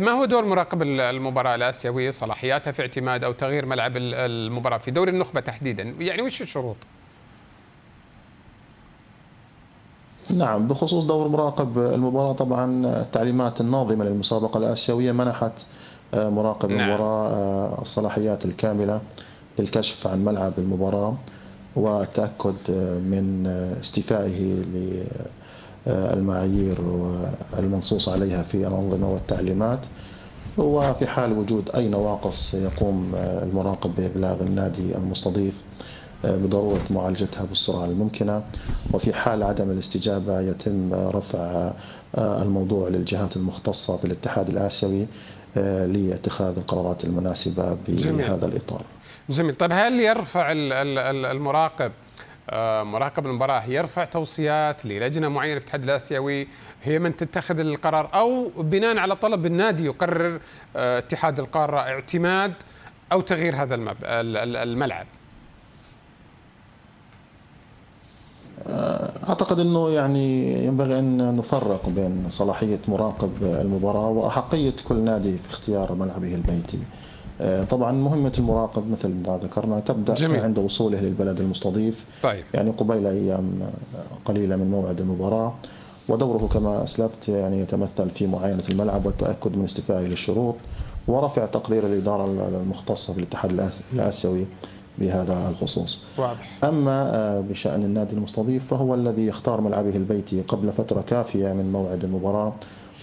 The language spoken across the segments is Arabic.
ما هو دور مراقب المباراة الآسيوية صلاحياتها في اعتماد أو تغيير ملعب المباراة في دوري النخبة تحديدا يعني وش الشروط؟ نعم بخصوص دور مراقب المباراة طبعا التعليمات الناظمة للمسابقة الآسيوية منحت مراقب نعم. المباراة الصلاحيات الكاملة للكشف عن ملعب المباراة والتأكد من استيفائه المعايير المنصوص عليها في الأنظمة والتعليمات وفي حال وجود أي نواقص يقوم المراقب بإبلاغ النادي المستضيف بضرورة معالجتها بالسرعة الممكنة. وفي حال عدم الاستجابة يتم رفع الموضوع للجهات المختصة في الاتحاد الآسيوي لاتخاذ القرارات المناسبة بهذا الإطار. جميل. طيب هل يرفع المراقب مراقب المباراة يرفع توصيات للجنة معينة في الاتحاد الآسيوي هي من تتخذ القرار أو بناء على طلب النادي يقرر اتحاد القارة اعتماد أو تغيير هذا الملعب أعتقد إنه يعني ينبغي أن نفرق بين صلاحية مراقب المباراة وأحقية كل نادي في اختيار ملعبه البيتي. طبعا مهمة المراقب مثل ما ذكرنا تبدأ جميل. عند وصوله للبلد المستضيف طيب. يعني قبيل أيام قليلة من موعد المباراة ودوره كما أسلفت يعني يتمثل في معاينة الملعب والتأكد من استيفائه للشروط ورفع تقرير الإدارة المختصة في الاتحاد الآسيوي بهذا الخصوص واضح. أما بشأن النادي المستضيف فهو الذي يختار ملعبه البيتي قبل فترة كافية من موعد المباراة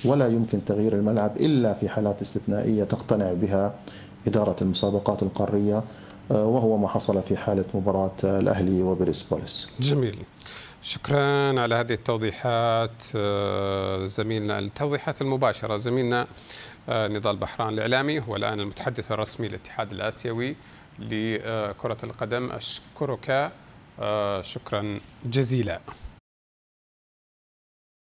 ولا يمكن تغيير الملعب إلا في حالات استثنائية تقتنع بها إدارة المسابقات القارية وهو ما حصل في حالة مباراة الأهلي وبريسبوليس جميل. شكرا على هذه التوضيحات زميلنا التوضيحات المباشرة. زميلنا نضال بحران الإعلامي هو الآن المتحدث الرسمي للاتحاد الآسيوي لكرة القدم. أشكرك شكرا جزيلا.